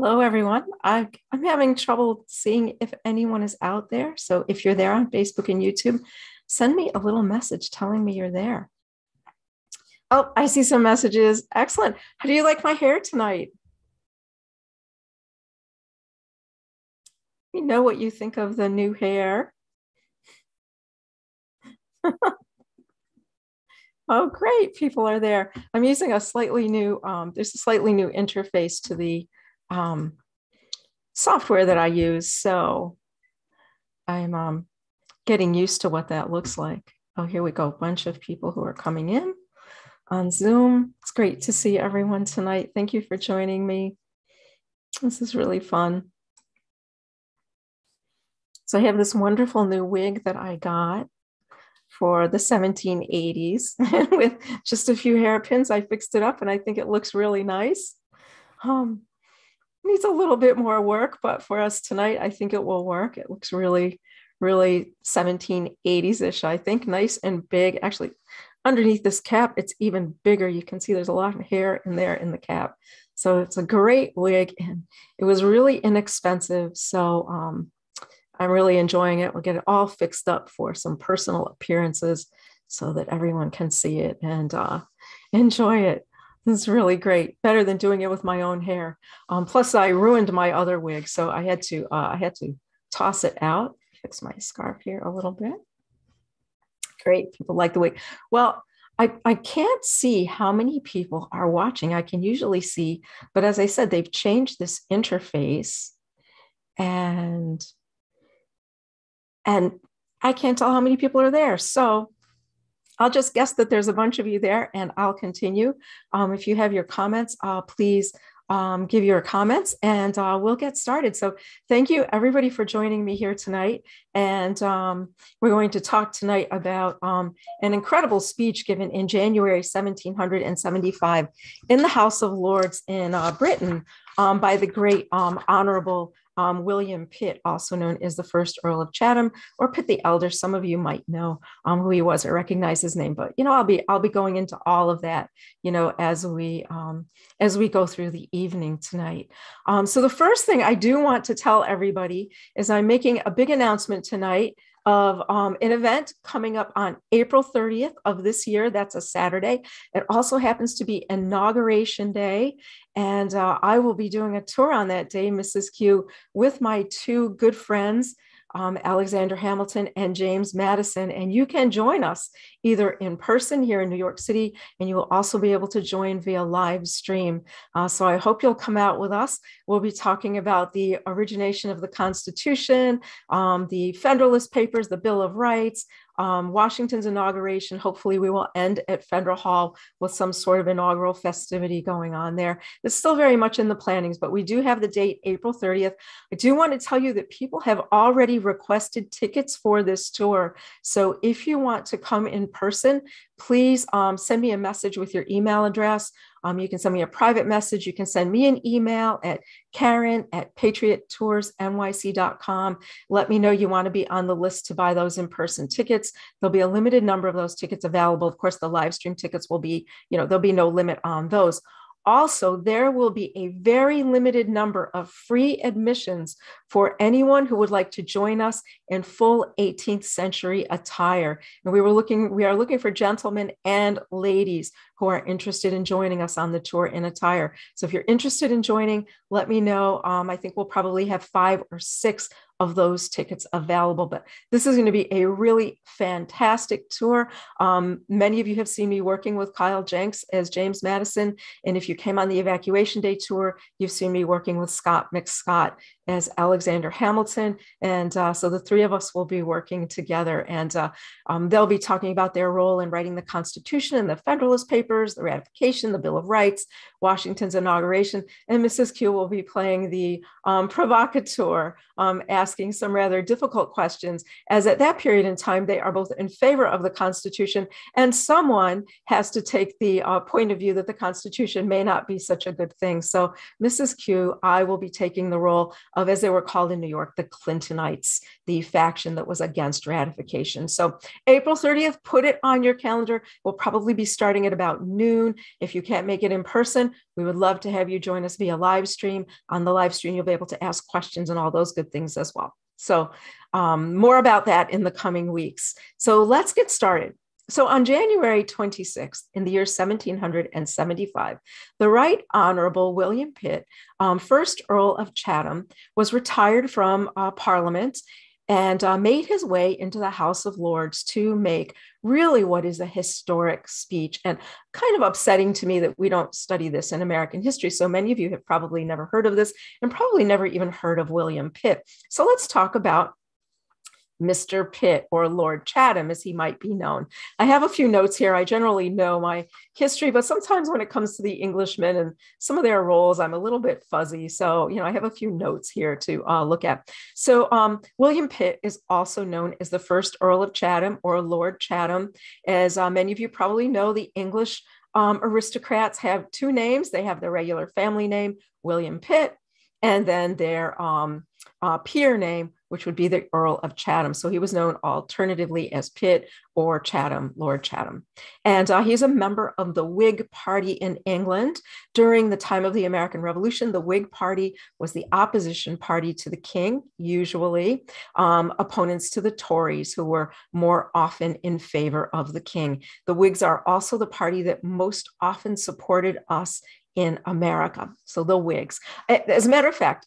Hello, everyone. I, am having trouble seeing if anyone is out there. So if you're there on Facebook and YouTube, send me a little message telling me you're there. Oh, I see some messages. Excellent. How do you like my hair tonight? You know what you think of the new hair. oh, great. People are there. I'm using a slightly new, um, there's a slightly new interface to the um, software that I use. So I'm um, getting used to what that looks like. Oh, here we go. A bunch of people who are coming in on Zoom. It's great to see everyone tonight. Thank you for joining me. This is really fun. So I have this wonderful new wig that I got for the 1780s with just a few hairpins. I fixed it up and I think it looks really nice. Um, needs a little bit more work, but for us tonight, I think it will work. It looks really, really 1780s ish, I think. Nice and big. Actually, underneath this cap, it's even bigger. You can see there's a lot of hair in there in the cap. So it's a great wig and it was really inexpensive. So um, I'm really enjoying it. We'll get it all fixed up for some personal appearances so that everyone can see it and uh, enjoy it. It's really great, better than doing it with my own hair. Um, plus, I ruined my other wig, so I had to uh, I had to toss it out. Fix my scarf here a little bit. Great, people like the wig. Well, I, I can't see how many people are watching. I can usually see, but as I said, they've changed this interface, and and I can't tell how many people are there. So I'll just guess that there's a bunch of you there and I'll continue. Um, if you have your comments, uh, please um, give your comments and uh, we'll get started. So thank you everybody for joining me here tonight. And um, we're going to talk tonight about um, an incredible speech given in January 1775 in the House of Lords in uh, Britain um, by the great um, Honorable um, William Pitt, also known as the first Earl of Chatham, or Pitt the Elder. Some of you might know um, who he was or recognize his name, but you know, I'll be I'll be going into all of that, you know, as we um, as we go through the evening tonight. Um, so the first thing I do want to tell everybody is I'm making a big announcement tonight of um, an event coming up on April 30th of this year. That's a Saturday. It also happens to be Inauguration Day. And uh, I will be doing a tour on that day, Mrs. Q, with my two good friends, um, Alexander Hamilton and James Madison. And you can join us either in person here in New York City, and you will also be able to join via live stream. Uh, so I hope you'll come out with us. We'll be talking about the origination of the Constitution, um, the Federalist Papers, the Bill of Rights, um, Washington's inauguration. Hopefully, we will end at Federal Hall with some sort of inaugural festivity going on there. It's still very much in the plannings, but we do have the date, April 30th. I do want to tell you that people have already requested tickets for this tour. So if you want to come in person, please um, send me a message with your email address. Um, you can send me a private message. You can send me an email at Karen at patriottoursnyc.com. Let me know you want to be on the list to buy those in person tickets. There'll be a limited number of those tickets available. Of course, the live stream tickets will be, you know, there'll be no limit on those. Also, there will be a very limited number of free admissions for anyone who would like to join us in full 18th century attire. And we were looking, we are looking for gentlemen and ladies who are interested in joining us on the tour in attire. So if you're interested in joining, let me know. Um, I think we'll probably have five or six of those tickets available. But this is going to be a really fantastic tour. Um, many of you have seen me working with Kyle Jenks as James Madison. And if you came on the evacuation day tour, you've seen me working with Scott McScott as Alexander Hamilton. And uh, so the three of us will be working together and uh, um, they'll be talking about their role in writing the Constitution and the Federalist Papers, the ratification, the Bill of Rights, Washington's inauguration. And Mrs. Q will be playing the um, provocateur, um, asking some rather difficult questions, as at that period in time, they are both in favor of the Constitution and someone has to take the uh, point of view that the Constitution may not be such a good thing. So Mrs. Q, I will be taking the role of, as they were called in New York, the Clintonites, the faction that was against ratification. So April 30th, put it on your calendar. We'll probably be starting at about noon. If you can't make it in person, We would love to have you join us via live stream. On the live stream, you'll be able to ask questions and all those good things as well. So, um, more about that in the coming weeks. So, let's get started. So, on January 26th, in the year 1775, the Right Honorable William Pitt, um, first Earl of Chatham, was retired from uh, Parliament and uh, made his way into the House of Lords to make really what is a historic speech. And kind of upsetting to me that we don't study this in American history. So many of you have probably never heard of this and probably never even heard of William Pitt. So let's talk about Mr. Pitt or Lord Chatham, as he might be known. I have a few notes here. I generally know my history, but sometimes when it comes to the Englishmen and some of their roles, I'm a little bit fuzzy. So, you know, I have a few notes here to uh, look at. So, um, William Pitt is also known as the first Earl of Chatham or Lord Chatham. As uh, many of you probably know, the English um, aristocrats have two names. They have their regular family name, William Pitt, and then their um, uh, peer name, which would be the Earl of Chatham. So he was known alternatively as Pitt or Chatham, Lord Chatham. And uh, he's a member of the Whig Party in England. During the time of the American Revolution, the Whig Party was the opposition party to the king, usually um, opponents to the Tories, who were more often in favor of the king. The Whigs are also the party that most often supported us in America. So the Whigs. As a matter of fact,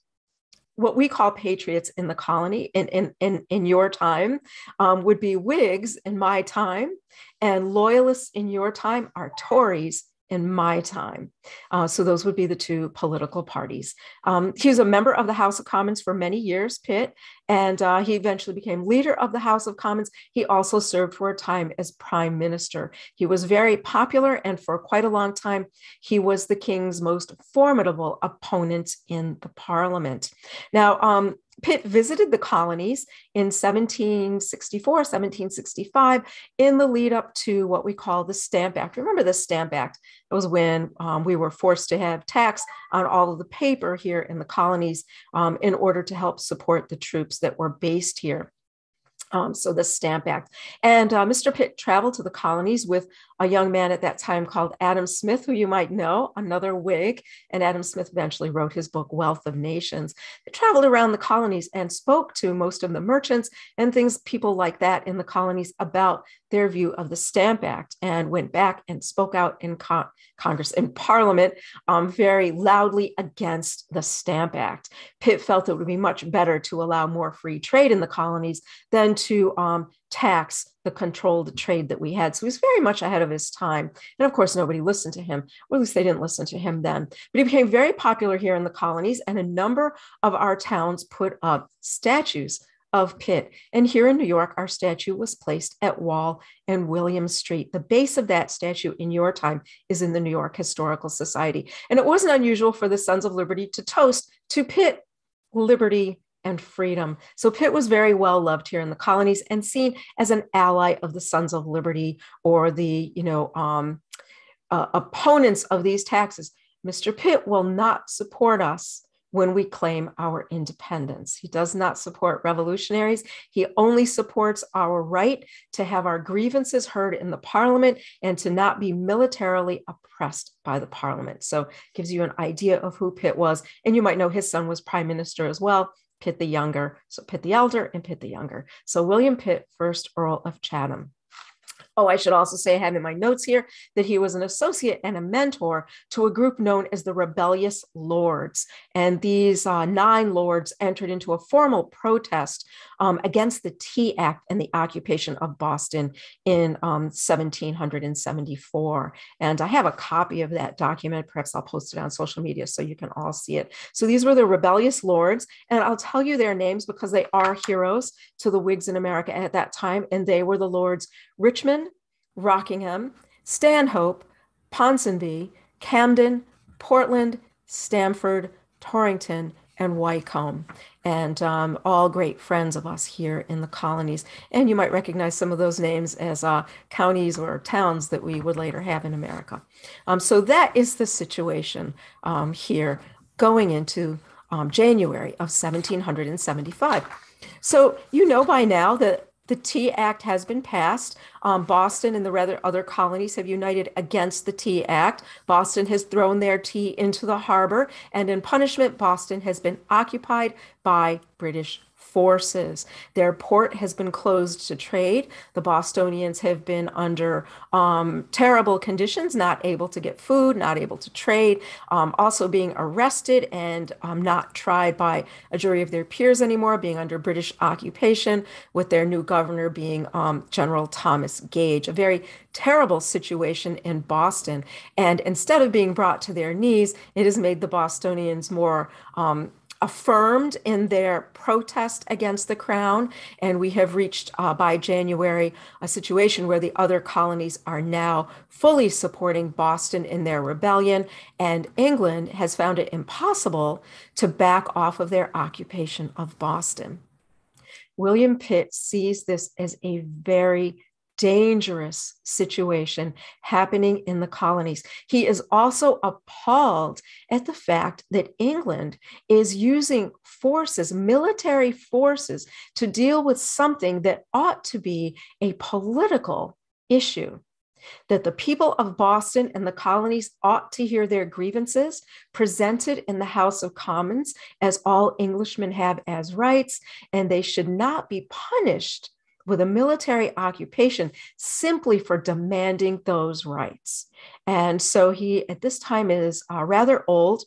what we call patriots in the colony in, in, in, in your time um, would be Whigs in my time, and loyalists in your time are Tories in my time. Uh, so those would be the two political parties. Um, he was a member of the House of Commons for many years, Pitt, and uh, he eventually became leader of the House of Commons. He also served for a time as prime minister. He was very popular, and for quite a long time, he was the king's most formidable opponent in the parliament. Now, um, Pitt visited the colonies in 1764, 1765, in the lead up to what we call the Stamp Act. Remember the Stamp Act? It was when um, we were forced to have tax on all of the paper here in the colonies um, in order to help support the troops that were based here. Um, so the Stamp Act. And uh, Mr. Pitt traveled to the colonies with a young man at that time called Adam Smith, who you might know, another Whig. And Adam Smith eventually wrote his book, Wealth of Nations. They traveled around the colonies and spoke to most of the merchants and things, people like that in the colonies about their view of the Stamp Act and went back and spoke out in con- Congress, in Parliament, um, very loudly against the Stamp Act. Pitt felt it would be much better to allow more free trade in the colonies than to um, tax the controlled trade that we had. So he was very much ahead of his time. And of course, nobody listened to him, or at least they didn't listen to him then. But he became very popular here in the colonies, and a number of our towns put up statues of Pitt. And here in New York, our statue was placed at Wall and William Street. The base of that statue in your time is in the New York Historical Society. And it wasn't unusual for the Sons of Liberty to toast to Pitt, liberty, and freedom. So Pitt was very well loved here in the colonies and seen as an ally of the Sons of Liberty or the, you know, um, uh, opponents of these taxes. Mr. Pitt will not support us when we claim our independence. He does not support revolutionaries. He only supports our right to have our grievances heard in the parliament and to not be militarily oppressed by the parliament. So gives you an idea of who Pitt was. And you might know his son was prime minister as well, Pitt the Younger. So Pitt the Elder and Pitt the Younger. So William Pitt, first Earl of Chatham. Oh, I should also say I have in my notes here that he was an associate and a mentor to a group known as the Rebellious Lords. And these uh, nine lords entered into a formal protest um, against the Tea Act and the occupation of Boston in um, 1774. And I have a copy of that document. Perhaps I'll post it on social media so you can all see it. So these were the rebellious lords. And I'll tell you their names because they are heroes to the Whigs in America at that time. And they were the lords Richmond, Rockingham, Stanhope, Ponsonby, Camden, Portland, Stamford, Torrington, and Wycombe, and um, all great friends of us here in the colonies. And you might recognize some of those names as uh, counties or towns that we would later have in America. Um, so that is the situation um, here going into um, January of 1775. So you know by now that the Tea Act has been passed. Um, Boston and the rather other colonies have united against the Tea Act. Boston has thrown their tea into the harbor, and in punishment, Boston has been occupied by British forces. Their port has been closed to trade. The Bostonians have been under um, terrible conditions, not able to get food, not able to trade, um, also being arrested and um, not tried by a jury of their peers anymore, being under British occupation, with their new governor being um, General Thomas Gage. A very terrible situation in Boston. And instead of being brought to their knees, it has made the Bostonians more um, affirmed in their protest against the crown. And we have reached uh, by January a situation where the other colonies are now fully supporting Boston in their rebellion. And England has found it impossible to back off of their occupation of Boston. William Pitt sees this as a very dangerous situation happening in the colonies. He is also appalled at the fact that England is using forces, military forces, to deal with something that ought to be a political issue. That the people of Boston and the colonies ought to hear their grievances presented in the House of Commons, as all Englishmen have as rights, and they should not be punished with a military occupation simply for demanding those rights. And so he, at this time, is uh, rather old.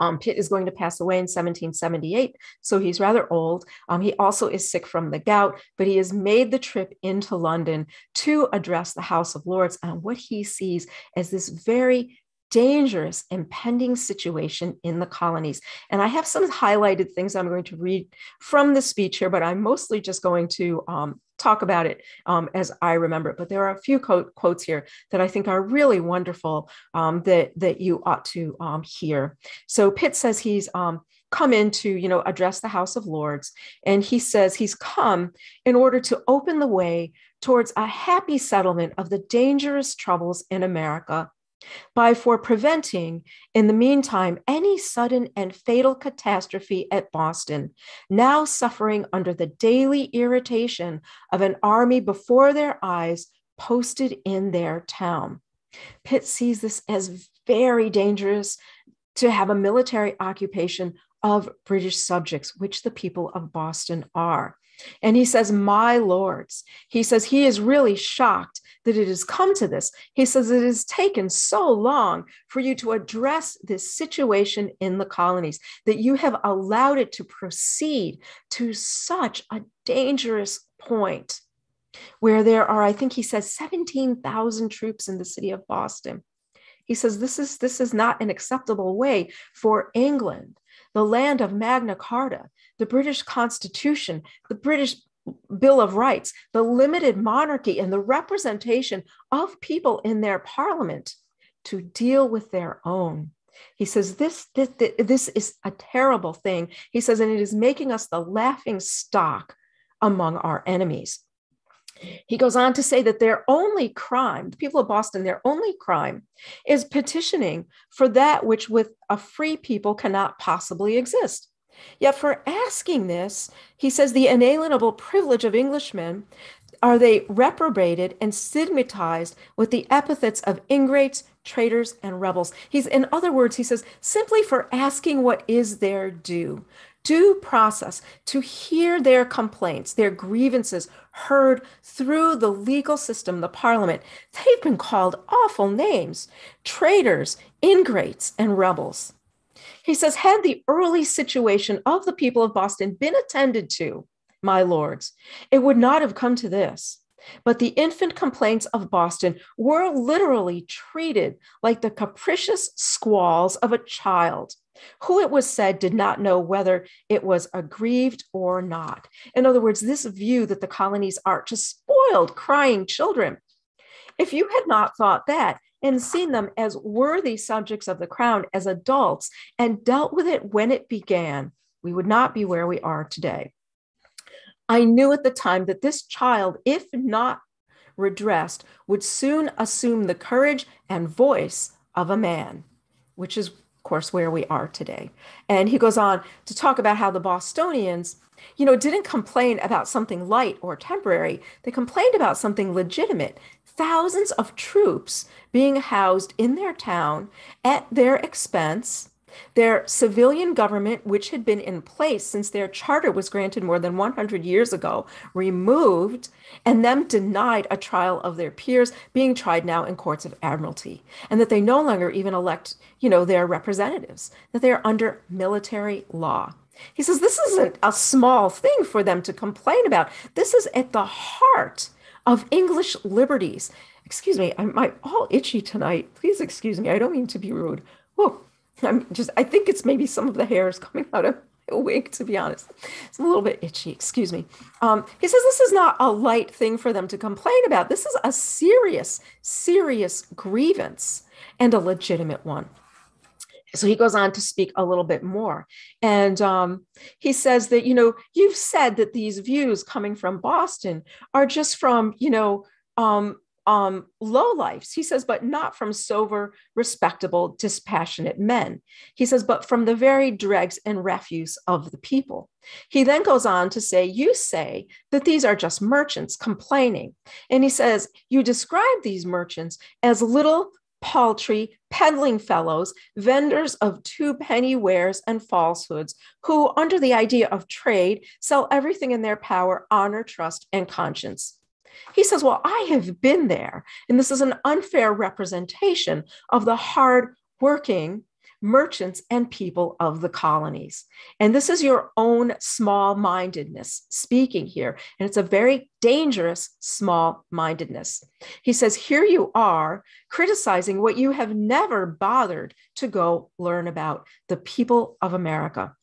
Um, Pitt is going to pass away in 1778, so he's rather old. Um, he also is sick from the gout, but he has made the trip into London to address the House of Lords on what he sees as this very dangerous impending situation in the colonies. And I have some highlighted things I'm going to read from the speech here, but I'm mostly just going to um, talk about it um, as I remember it. But there are a few co- quotes here that I think are really wonderful um, that, that you ought to um, hear. So Pitt says he's um, come in to you know address the house of lords and he says he's come in order to open the way towards a happy settlement of the dangerous troubles in america by for preventing, in the meantime, any sudden and fatal catastrophe at Boston, now suffering under the daily irritation of an army before their eyes posted in their town. Pitt sees this as very dangerous to have a military occupation of British subjects, which the people of Boston are. And he says, My lords. He says he is really shocked that it has come to this. He says it has taken so long for you to address this situation in the colonies, that you have allowed it to proceed to such a dangerous point where there are, I think he says, 17,000 troops in the city of Boston. He says this is this is not an acceptable way for England, the land of Magna Carta, the British Constitution, the British Bill of Rights, the limited monarchy, and the representation of people in their parliament to deal with their own. He says, this, this, this is a terrible thing. He says, and it is making us the laughing stock among our enemies. He goes on to say that their only crime, the people of Boston, their only crime is petitioning for that which with a free people cannot possibly exist. Yet for asking this, he says the inalienable privilege of Englishmen are they reprobated and stigmatized with the epithets of ingrates, traitors, and rebels. He's, in other words, he says, simply for asking what is their due, due process to hear their complaints, their grievances heard through the legal system, the parliament. They've been called awful names traitors, ingrates, and rebels. He says, had the early situation of the people of Boston been attended to, my lords, it would not have come to this. But the infant complaints of Boston were literally treated like the capricious squalls of a child who it was said did not know whether it was aggrieved or not. In other words, this view that the colonies are just spoiled, crying children. If you had not thought that, and seen them as worthy subjects of the crown as adults and dealt with it when it began, we would not be where we are today. I knew at the time that this child, if not redressed, would soon assume the courage and voice of a man, which is course, where we are today. And he goes on to talk about how the Bostonians, you know, didn't complain about something light or temporary. They complained about something legitimate. Thousands of troops being housed in their town at their expense their civilian government, which had been in place since their charter was granted more than 100 years ago, removed, and them denied a trial of their peers being tried now in courts of admiralty, and that they no longer even elect, you know, their representatives, that they are under military law. He says this isn't a small thing for them to complain about. This is at the heart of English liberties. Excuse me, I'm, all itchy tonight. Please excuse me. I don't mean to be rude. Whoa. I'm just, I think it's maybe some of the hairs coming out of my wig, to be honest. It's a little bit itchy, excuse me. Um, he says this is not a light thing for them to complain about. This is a serious, serious grievance and a legitimate one. So he goes on to speak a little bit more. And um, he says that, you know, you've said that these views coming from Boston are just from, you know, um, um, low lives. He says, but not from sober, respectable, dispassionate men. He says, but from the very dregs and refuse of the people. He then goes on to say, You say that these are just merchants complaining. And he says, You describe these merchants as little paltry, peddling fellows, vendors of two penny wares and falsehoods, who, under the idea of trade, sell everything in their power, honor, trust, and conscience. He says, Well, I have been there, and this is an unfair representation of the hard working merchants and people of the colonies. And this is your own small mindedness speaking here. And it's a very dangerous small mindedness. He says, Here you are criticizing what you have never bothered to go learn about the people of America.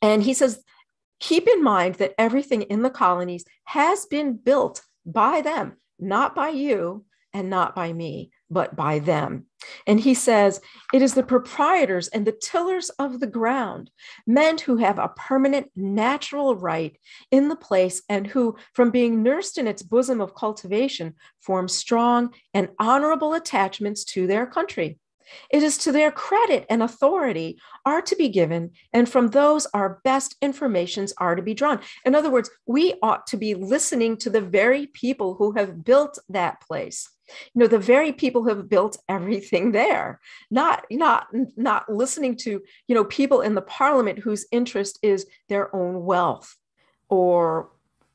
And he says, Keep in mind that everything in the colonies has been built by them, not by you and not by me, but by them. And he says, it is the proprietors and the tillers of the ground, men who have a permanent natural right in the place and who, from being nursed in its bosom of cultivation, form strong and honorable attachments to their country. It is to their credit and authority are to be given, and from those our best informations are to be drawn. In other words, we ought to be listening to the very people who have built that place. You know, the very people who have built everything there, not not not listening to you know people in the parliament whose interest is their own wealth or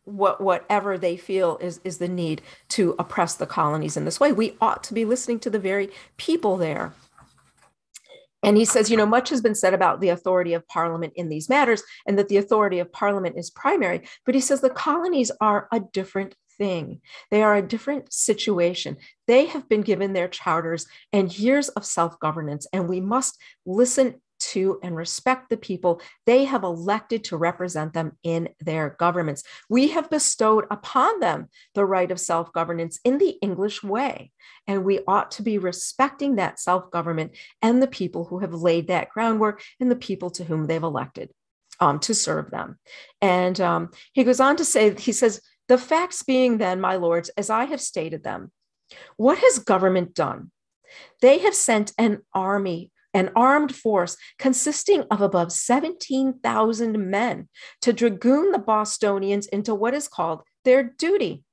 what whatever they feel is is the need to oppress the colonies in this way we ought to be listening to the very people there and he says, you know, much has been said about the authority of Parliament in these matters and that the authority of Parliament is primary. But he says the colonies are a different thing. They are a different situation. They have been given their charters and years of self governance, and we must listen to and respect the people they have elected to represent them in their governments. We have bestowed upon them the right of self governance in the English way, and we ought to be respecting that self government and the people who have laid that groundwork and the people to whom they've elected um, to serve them. And um, he goes on to say, he says, the facts being then, my lords, as I have stated them, what has government done? They have sent an army an armed force consisting of above 17,000 men to dragoon the Bostonians into what is called their duty.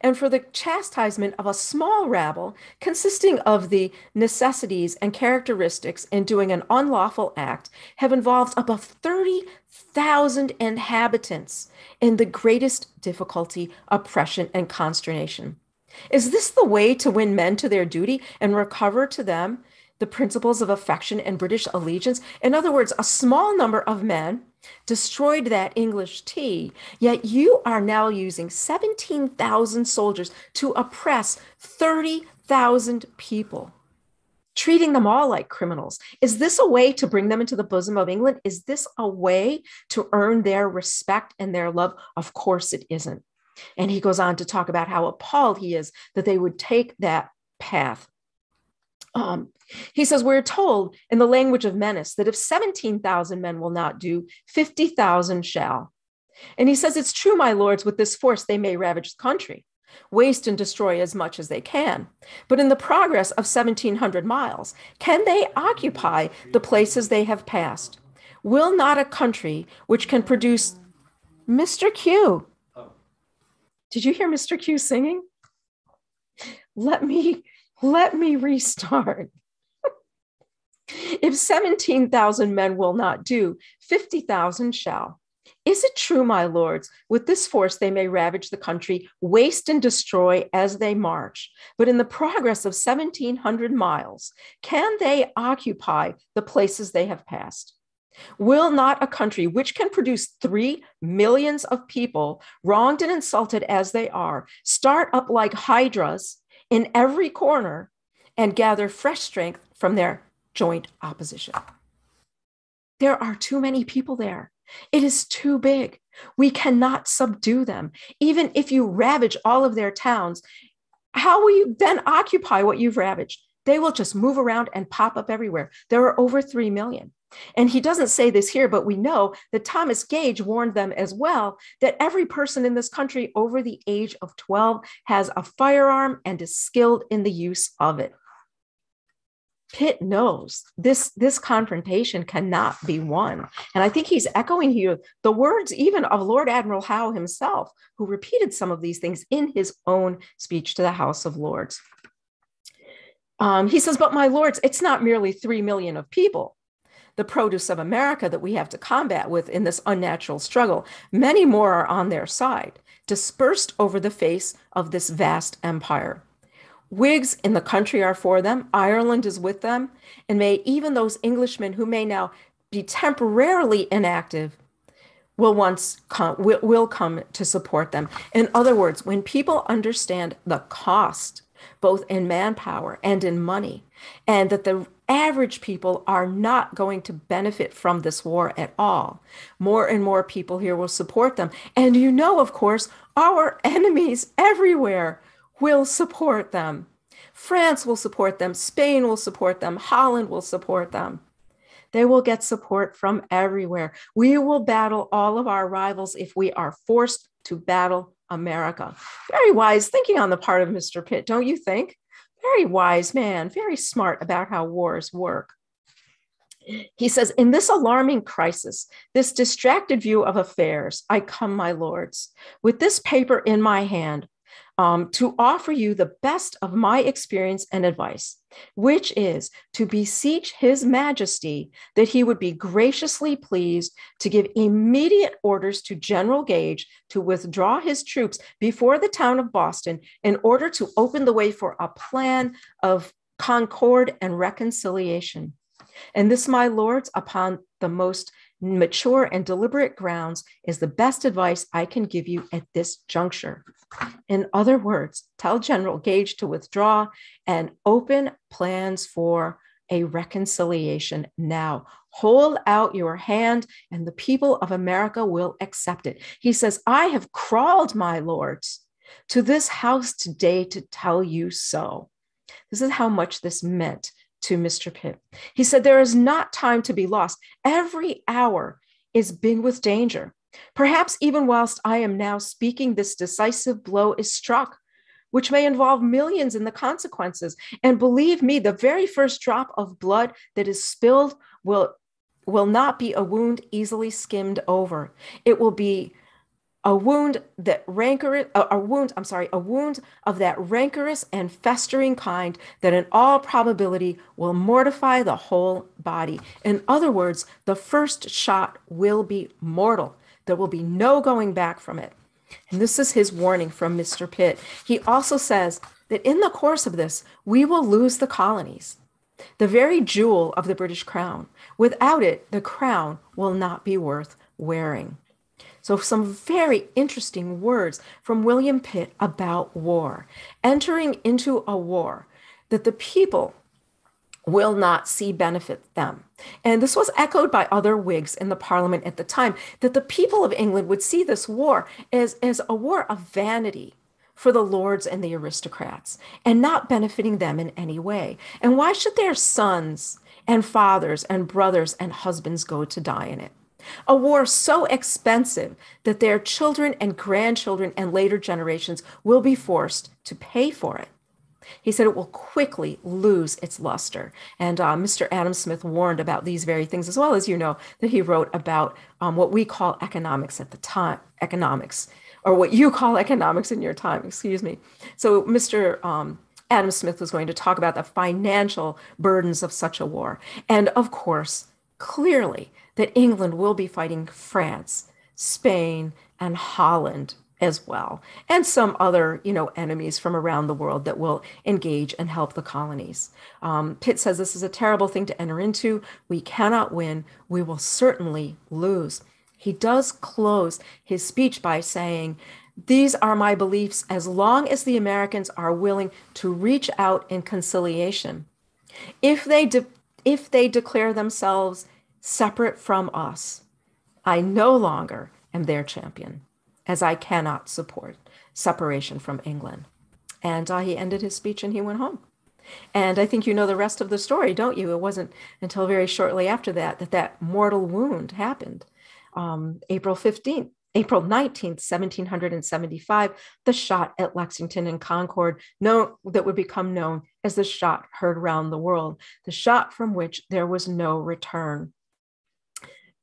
And for the chastisement of a small rabble consisting of the necessities and characteristics in doing an unlawful act, have involved above 30,000 inhabitants in the greatest difficulty, oppression, and consternation. Is this the way to win men to their duty and recover to them the principles of affection and British allegiance. In other words, a small number of men destroyed that English tea, yet you are now using 17,000 soldiers to oppress 30,000 people, treating them all like criminals. Is this a way to bring them into the bosom of England? Is this a way to earn their respect and their love? Of course it isn't. And he goes on to talk about how appalled he is that they would take that path. Um, he says, We're told in the language of menace that if 17,000 men will not do, 50,000 shall. And he says, It's true, my lords, with this force they may ravage the country. waste and destroy as much as they can. But in the progress of 1,700 miles, can they occupy the places they have passed? Will not a country which can produce Mr. Q? Did you hear Mr. Q singing? Let me let me restart. if 17,000 men will not do, 50,000 shall. Is it true, my lords, with this force they may ravage the country, waste and destroy as they march, but in the progress of 1700 miles, can they occupy the places they have passed? Will not a country which can produce three millions of people, wronged and insulted as they are, start up like hydras in every corner and gather fresh strength from their joint opposition? There are too many people there. It is too big. We cannot subdue them. Even if you ravage all of their towns, how will you then occupy what you've ravaged? They will just move around and pop up everywhere. There are over 3 million. And he doesn't say this here, but we know that Thomas Gage warned them as well that every person in this country over the age of 12 has a firearm and is skilled in the use of it. Pitt knows this, this confrontation cannot be won. And I think he's echoing here the words even of Lord Admiral Howe himself, who repeated some of these things in his own speech to the House of Lords. Um, he says, But my lords, it's not merely 3 million of people, the produce of America that we have to combat with in this unnatural struggle. Many more are on their side, dispersed over the face of this vast empire. Whigs in the country are for them. Ireland is with them. And may even those Englishmen who may now be temporarily inactive will once come, will, will come to support them. In other words, when people understand the cost, both in manpower and in money, and that the average people are not going to benefit from this war at all, more and more people here will support them. And you know, of course, our enemies everywhere will support them. France will support them. Spain will support them. Holland will support them. They will get support from everywhere. We will battle all of our rivals if we are forced to battle America. Very wise thinking on the part of Mr. Pitt, don't you think? Very wise man, very smart about how wars work. He says, In this alarming crisis, this distracted view of affairs, I come, my lords, with this paper in my hand, um, to offer you the best of my experience and advice, which is to beseech His Majesty that he would be graciously pleased to give immediate orders to General Gage to withdraw his troops before the town of Boston in order to open the way for a plan of concord and reconciliation. And this, my lords, upon the most mature and deliberate grounds is the best advice I can give you at this juncture. In other words, tell General Gage to withdraw and open plans for a reconciliation now. Hold out your hand, and the people of America will accept it. He says, I have crawled, my lords, to this house today to tell you so. This is how much this meant to Mr. Pitt. He said, There is not time to be lost. Every hour is big with danger. Perhaps even whilst I am now speaking, this decisive blow is struck, which may involve millions in the consequences. And believe me, the very first drop of blood that is spilled will, will not be a wound easily skimmed over. It will be a wound that rancor a, a, wound i'm sorry a wound of that rancorous and festering kind that in all probability will mortify the whole body. In other words the first shot will be mortal. There will be no going back from it. And this is his warning from mr pitt. He also says that in the course of this we will lose the colonies the very jewel of the british crown. Without it the crown will not be worth wearing so, some very interesting words from William Pitt about war. Entering into a war that the people will not see benefit them. And this was echoed by other Whigs in the parliament at the time that the people of England would see this war as, as a war of vanity for the lords and the aristocrats and not benefiting them in any way. And why should their sons and fathers and brothers and husbands go to die in it? A war so expensive that their children and grandchildren and later generations will be forced to pay for it. He said it will quickly lose its luster. And uh, Mr. Adam Smith warned about these very things, as well as you know that he wrote about um, what we call economics at the time, economics, or what you call economics in your time, excuse me. So Mr. Um, Adam Smith was going to talk about the financial burdens of such a war. And of course, clearly, that England will be fighting France, Spain, and Holland as well, and some other, you know, enemies from around the world that will engage and help the colonies. Um, Pitt says this is a terrible thing to enter into. We cannot win. We will certainly lose. He does close his speech by saying, these are my beliefs as long as the Americans are willing to reach out in conciliation. If they, de- if they declare themselves separate from us, I no longer am their champion as I cannot support separation from England. And uh, he ended his speech and he went home. And I think you know the rest of the story, don't you? It wasn't until very shortly after that that that mortal wound happened. Um, April 15th, April 19th, 1775, the shot at Lexington and Concord, known, that would become known as the shot heard round the world, the shot from which there was no return.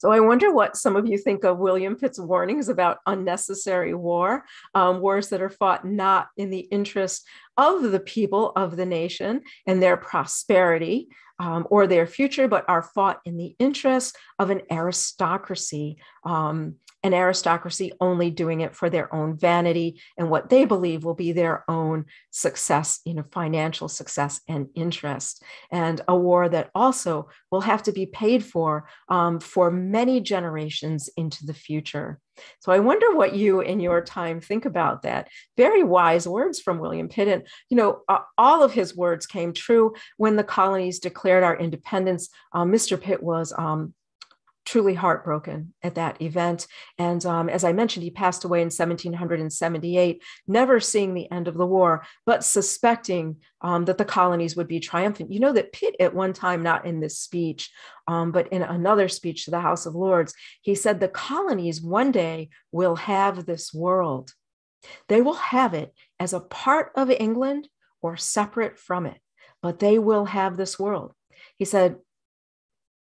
So I wonder what some of you think of William Pitt's warnings about unnecessary war, um, wars that are fought not in the interest of the people of the nation and their prosperity um, or their future, but are fought in the interest of an aristocracy um, an aristocracy only doing it for their own vanity and what they believe will be their own success, you know, financial success and interest, and a war that also will have to be paid for um, for many generations into the future. So I wonder what you in your time think about that. Very wise words from William Pitt. And, you know, uh, all of his words came true when the colonies declared our independence. Uh, Mr. Pitt was um, truly heartbroken at that event. And um, as I mentioned, he passed away in 1778, never seeing the end of the war, but suspecting um, that the colonies would be triumphant. You know that Pitt, at one time, not in this speech, um, but in another speech to the House of Lords, he said, The colonies one day will have this world. They will have it as a part of England or separate from it, but they will have this world. He said,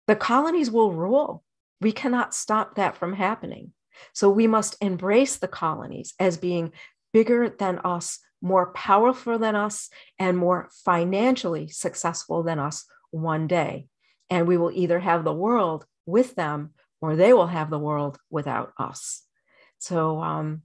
the colonies will rule we cannot stop that from happening. So we must embrace the colonies as being bigger than us, more powerful than us, and more financially successful than us one day. And we will either have the world with them or they will have the world without us. So um,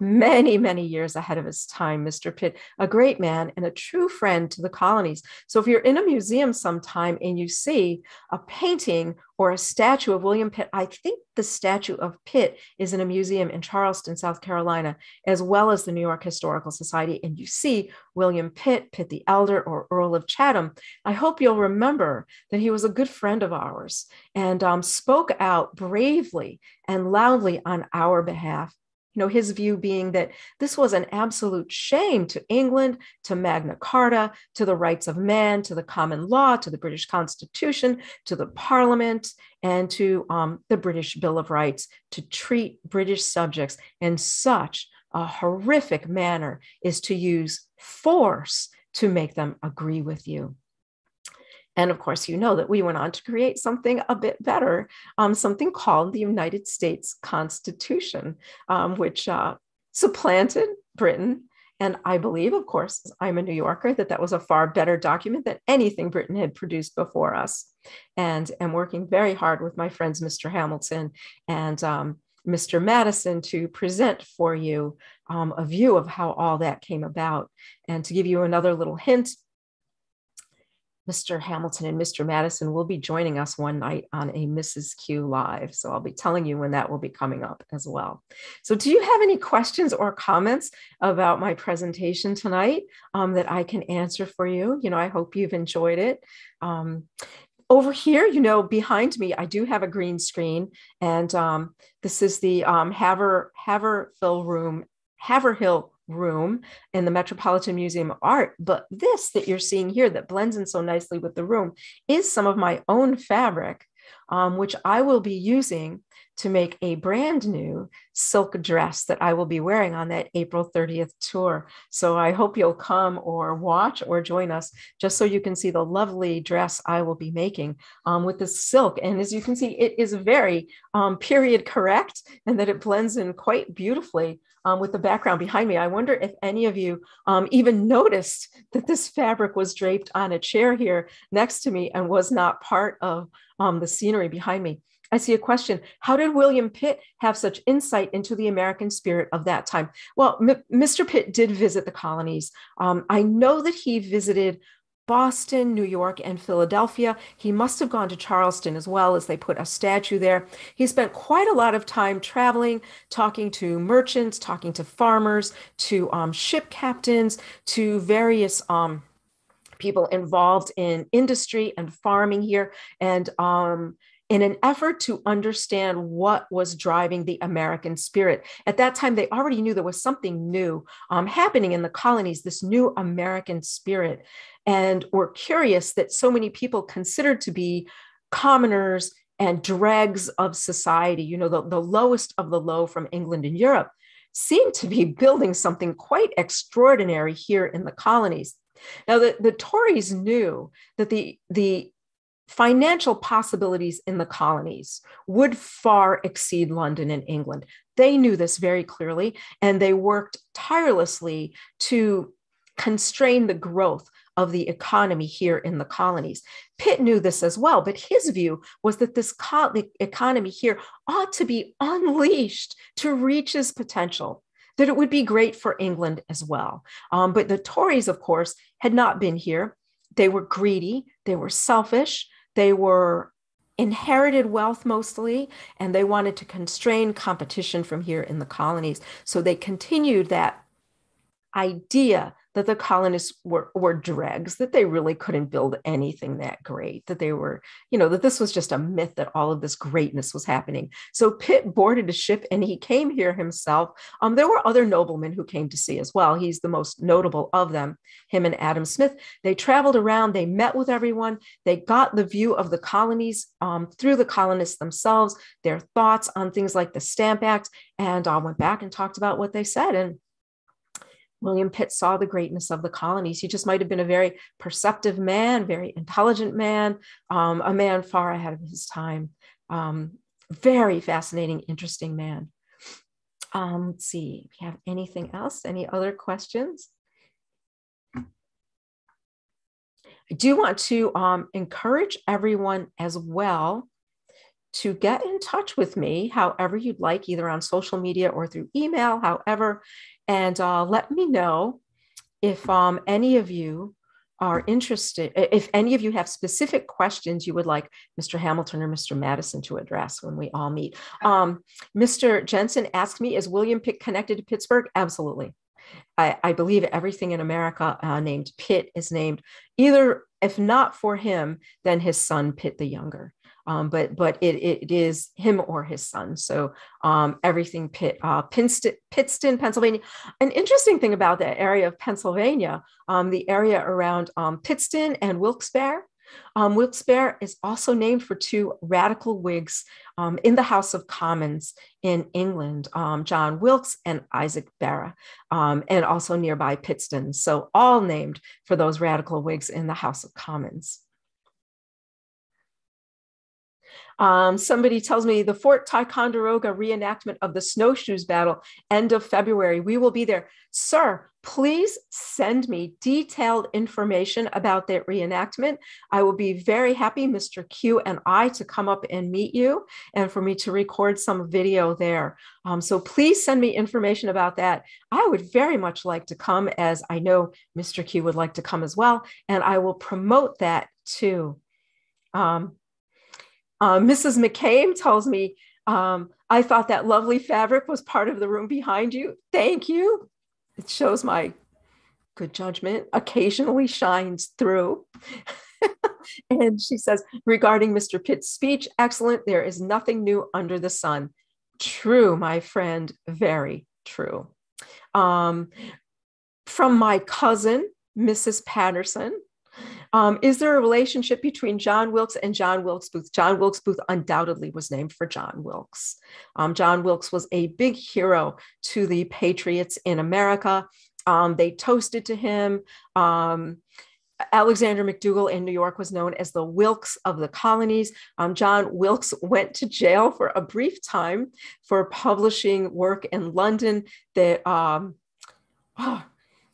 many, many years ahead of his time, Mr. Pitt, a great man and a true friend to the colonies. So if you're in a museum sometime and you see a painting or a statue of William Pitt, I think the statue of Pitt is in a museum in Charleston, South Carolina, as well as the New York Historical Society, and you see William Pitt, Pitt the Elder, or Earl of Chatham, I hope you'll remember that he was a good friend of ours and um, spoke out bravely and loudly on our behalf you know, his view being that this was an absolute shame to England, to Magna Carta, to the rights of man, to the common law, to the British Constitution, to the Parliament, and to um, the British Bill of Rights to treat British subjects in such a horrific manner is to use force to make them agree with you. And of course, you know that we went on to create something a bit better, um, something called the United States Constitution, um, which uh, supplanted Britain. And I believe, of course, I'm a New Yorker, that that was a far better document than anything Britain had produced before us. And am working very hard with my friends, Mr. Hamilton and um, Mr. Madison, to present for you um, a view of how all that came about. And to give you another little hint, Mr. Hamilton and Mr. Madison will be joining us one night on a Mrs. Q Live. So I'll be telling you when that will be coming up as well. So, do you have any questions or comments about my presentation tonight um, that I can answer for you? You know, I hope you've enjoyed it. Um, over here, you know, behind me, I do have a green screen, and um, this is the um, Haver Haverhill room, Haverhill room in the Metropolitan Museum of Art. But this that you're seeing here that blends in so nicely with the room is some of my own fabric um, which I will be using to make a brand new silk dress that I will be wearing on that April 30th tour. So I hope you'll come or watch or join us just so you can see the lovely dress I will be making um, with this silk. And as you can see, it is very um, period correct and that it blends in quite beautifully um, with the background behind me. I wonder if any of you um, even noticed that this fabric was draped on a chair here next to me and was not part of um, the scenery behind me. I see a question. How did William Pitt have such insight into the American spirit of that time? Well, M- Mr. Pitt did visit the colonies. Um, I know that he visited Boston, New York, and Philadelphia. He must have gone to Charleston as well, as they put a statue there. He spent quite a lot of time traveling, talking to merchants, talking to farmers, to um, ship captains, to various um, people involved in industry and farming here. And um, in an effort to understand what was driving the American spirit. At that time, they already knew there was something new um, happening in the colonies, this new American spirit, and were curious that so many people considered to be commoners and dregs of society, you know, the, the lowest of the low from England and Europe, seemed to be building something quite extraordinary here in the colonies. Now, the, the Tories knew that the, the financial possibilities in the colonies would far exceed London and England. They knew this very clearly, and they worked tirelessly to constrain the growth of the economy here in the colonies. Pitt knew this as well, but his view was that this co- economy here ought to be unleashed to reach its potential. That it would be great for England as well. Um, but the Tories, of course, had not been here. They were greedy, they were selfish, they were inherited wealth mostly, and they wanted to constrain competition from here in the colonies. So they continued that idea that the colonists were, were dregs, that they really couldn't build anything that great, that they were, you know, that this was just a myth that all of this greatness was happening. So Pitt boarded a ship and he came here himself. Um, there were other noblemen who came to see as well. He's the most notable of them, him and Adam Smith. They traveled around, they met with everyone, they got the view of the colonies um, through the colonists themselves, their thoughts on things like the Stamp Act, and uh, went back and talked about what they said. And William Pitt saw the greatness of the colonies. He just might have been a very perceptive man, very intelligent man, um, a man far ahead of his time. Um, very fascinating, interesting man. Um, let's see if you have anything else, any other questions? I do want to um, encourage everyone as well to get in touch with me however you'd like, either on social media or through email, however, and uh, let me know if um, any of you are interested, if any of you have specific questions you would like Mr. Hamilton or Mr. Madison to address when we all meet. Um, Mr. Jensen asked me, is William Pitt connected to Pittsburgh? Absolutely. I, I believe everything in America uh, named Pitt is named either, if not for him, then his son Pitt the Younger um, but but it, it is him or his son. So um, everything uh, Pittston, Pittston, Pennsylvania. An interesting thing about that area of Pennsylvania, um, the area around um, Pittston and Wilkes-Barre. Um, Wilkes-Barre is also named for two radical Whigs um, in the House of Commons in England, um, John Wilkes and Isaac Barre, um, and also nearby Pittston. So all named for those radical Whigs in the House of Commons. Um, somebody tells me the Fort Ticonderoga reenactment of the snowshoes battle, end of February. We will be there. Sir, please send me detailed information about that reenactment. I will be very happy, Mr. Q and I, to come up and meet you and for me to record some video there. Um, so please send me information about that. I would very much like to come, as I know Mr. Q would like to come as well, and I will promote that too. Um, uh, Mrs. McCabe tells me, um, I thought that lovely fabric was part of the room behind you. Thank you. It shows my good judgment occasionally shines through. and she says, regarding Mr. Pitt's speech, excellent. There is nothing new under the sun. True, my friend, very true. Um, from my cousin, Mrs. Patterson, Um, is there a relationship between John Wilkes and John Wilkes Booth? John Wilkes Booth undoubtedly was named for John Wilkes. Um, John Wilkes was a big hero to the patriots in America. Um, they toasted to him. Um, Alexander McDougall in New York was known as the Wilkes of the colonies. Um, John Wilkes went to jail for a brief time for publishing work in London that um, oh,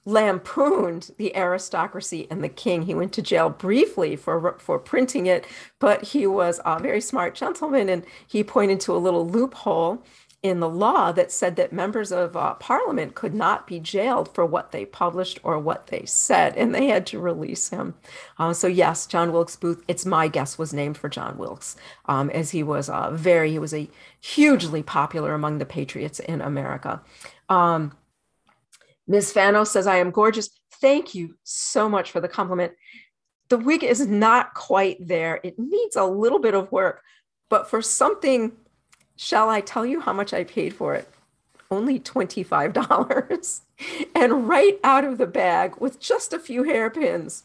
lampooned the aristocracy and the king. He went to jail briefly for, for printing it, but he was a very smart gentleman and he pointed to a little loophole in the law that said that members of uh, parliament could not be jailed for what they published or what they said, and they had to release him. Uh, so yes, John Wilkes Booth, it's my guess, was named for John Wilkes, um, as he was uh, very, he was a hugely popular among the patriots in America. Um, Ms. Fano says, I am gorgeous. Thank you so much for the compliment. The wig is not quite there. It needs a little bit of work, but for something Shall I tell you how much I paid for it? Only $25. and right out of the bag with just a few hairpins.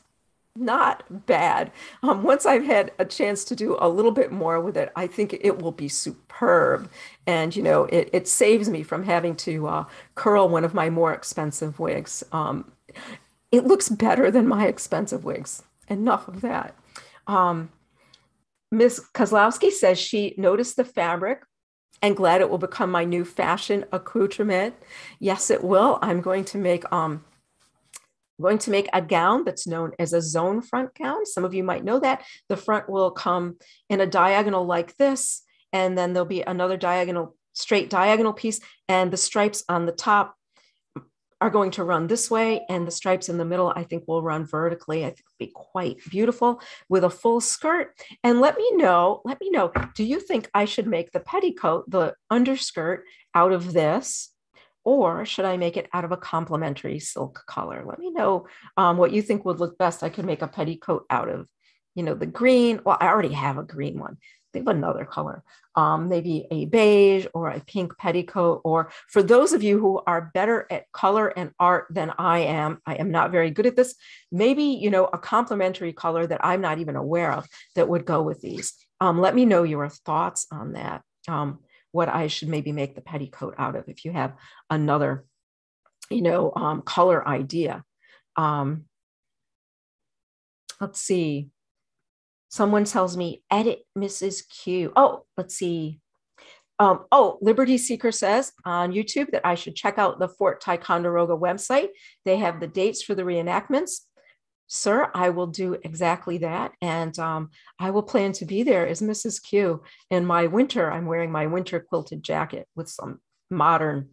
Not bad. Um, once I've had a chance to do a little bit more with it, I think it will be superb. And, you know, it, it saves me from having to uh, curl one of my more expensive wigs. Um, it looks better than my expensive wigs. Enough of that. Um, Ms. Kozlowski says she noticed the fabric and glad it will become my new fashion accoutrement. Yes, it will. I'm going to make um I'm going to make a gown that's known as a zone front gown. Some of you might know that. The front will come in a diagonal like this, and then there'll be another diagonal, straight diagonal piece, and the stripes on the top are going to run this way and the stripes in the middle I think will run vertically. I think it'll be quite beautiful with a full skirt. And let me know, let me know, do you think I should make the petticoat, the underskirt out of this? Or should I make it out of a complementary silk color? Let me know um, what you think would look best. I could make a petticoat out of, you know, the green. Well, I already have a green one think of another color, um, maybe a beige or a pink petticoat. Or for those of you who are better at color and art than I am, I am not very good at this. Maybe, you know, a complementary color that I'm not even aware of that would go with these. Um, let me know your thoughts on that. What I should maybe make the petticoat out of if you have another, you know, um, color idea. Um, let's see. Someone tells me, edit Mrs. Q. Oh, let's see. Um, oh, Liberty Seeker says on YouTube that I should check out the Fort Ticonderoga website. They have the dates for the reenactments. Sir, I will do exactly that. And um, I will plan to be there as Mrs. Q. In my winter, I'm wearing my winter quilted jacket with some modern,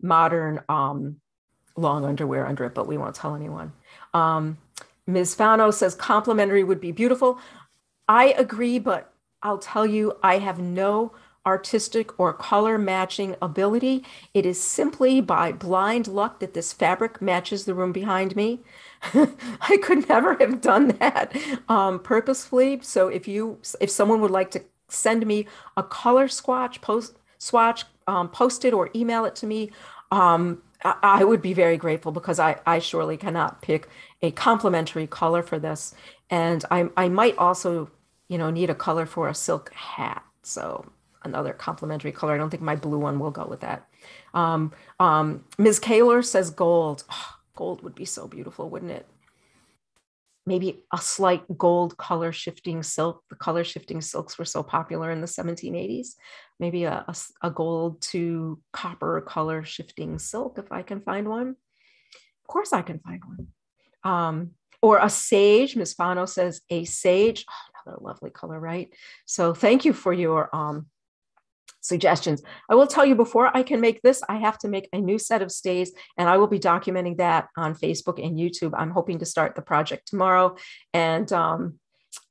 modern um, long underwear under it, but we won't tell anyone. Um, Ms. Fano says complimentary would be beautiful. I agree, but I'll tell you, I have no artistic or color matching ability. It is simply by blind luck that this fabric matches the room behind me. I could never have done that um, purposefully. So if you, if someone would like to send me a color swatch, post swatch, um, post it or email it to me, um, I, I would be very grateful because I, I surely cannot pick a complementary color for this. And I, I might also you know, need a color for a silk hat. So another complementary color. I don't think my blue one will go with that. Um, um, Ms. Kaler says gold. Oh, gold would be so beautiful, wouldn't it? Maybe a slight gold color shifting silk. The color shifting silks were so popular in the 1780s. Maybe a, a, a gold to copper color shifting silk, if I can find one. Of course, I can find one. Um, or a sage. Ms. Fano says a sage. Oh, another lovely color, right? So thank you for your um, suggestions. I will tell you before I can make this, I have to make a new set of stays, and I will be documenting that on Facebook and YouTube. I'm hoping to start the project tomorrow, and um,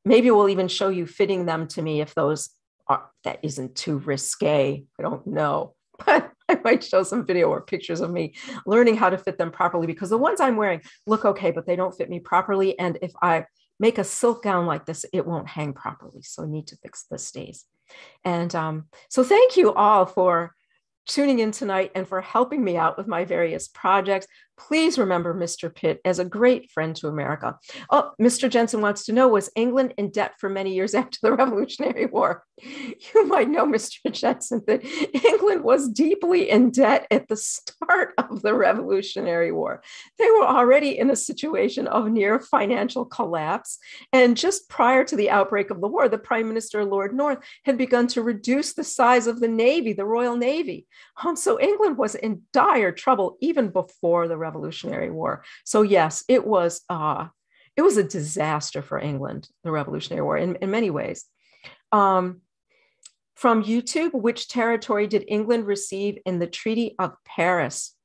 maybe we'll even show you fitting them to me if those are, that isn't too risque. I don't know, but I might show some video or pictures of me learning how to fit them properly because the ones I'm wearing look okay, but they don't fit me properly. And if I make a silk gown like this, it won't hang properly. So I need to fix the stays. And um, so thank you all for tuning in tonight and for helping me out with my various projects. Please remember Mr. Pitt as a great friend to America. Oh, Mr. Jensen wants to know Was England in debt for many years after the Revolutionary War? You might know, Mr. Jensen, that England was deeply in debt at the start of the Revolutionary War. They were already in a situation of near financial collapse. And just prior to the outbreak of the war, the Prime Minister, Lord North, had begun to reduce the size of the Navy, the Royal Navy. Um, so England was in dire trouble even before the Revolutionary War. So yes, it was uh, it was a disaster for England, the Revolutionary War, in, in many ways. Um, from YouTube, which territory did England receive in the Treaty of Paris?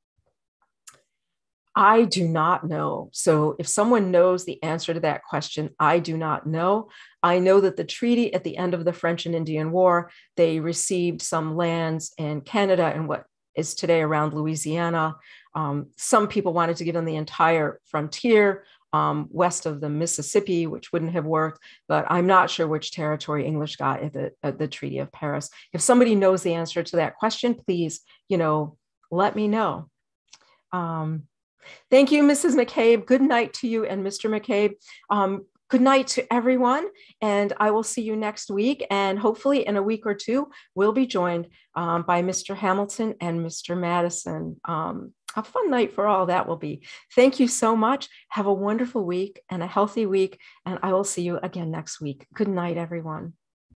I do not know. So, if someone knows the answer to that question, I do not know. I know that the treaty at the end of the French and Indian War, they received some lands in Canada and what is today around Louisiana. Um, some people wanted to give them the entire frontier um, west of the Mississippi, which wouldn't have worked, but I'm not sure which territory English got at the, at the Treaty of Paris. If somebody knows the answer to that question, please, you know, let me know. Um, thank you, Mrs. McCabe. Good night to you and Mr. McCabe. Good night to everyone. And I will see you next week. And hopefully, in a week or two, we'll be joined um, by Mr. Hamilton and Mr. Madison. Um, a fun night for all that will be. Thank you so much. Have a wonderful week and a healthy week. And I will see you again next week. Good night, everyone.